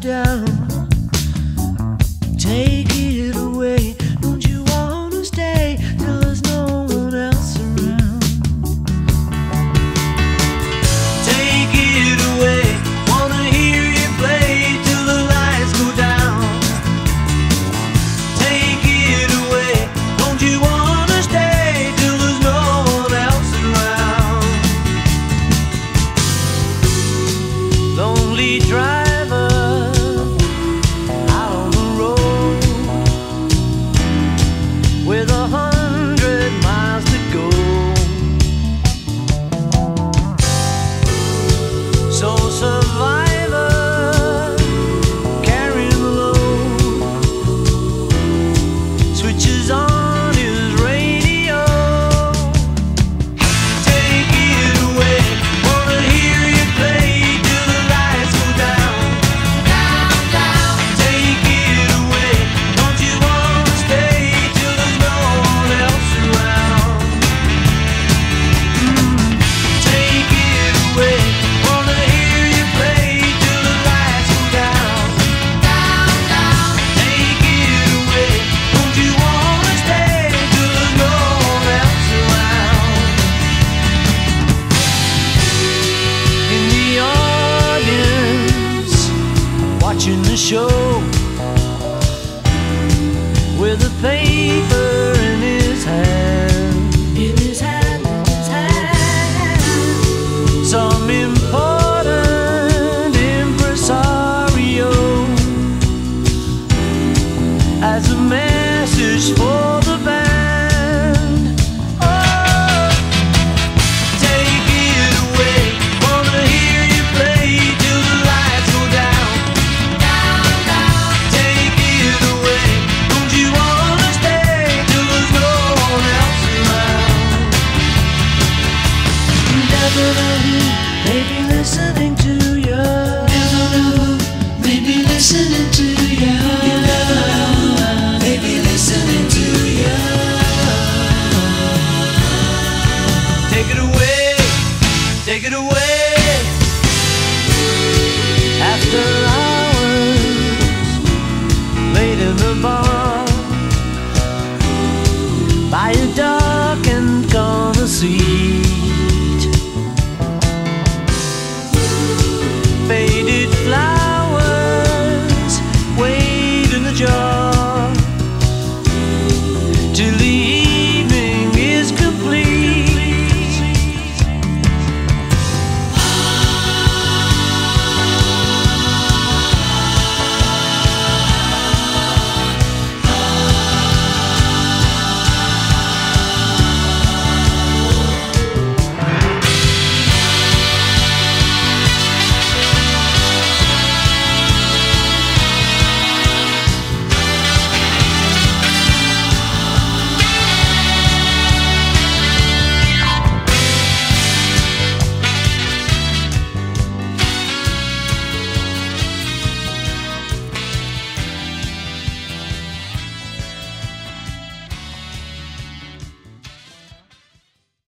down. watching the show with a paper. Maybe listening to you. Never know, who. maybe listening to you.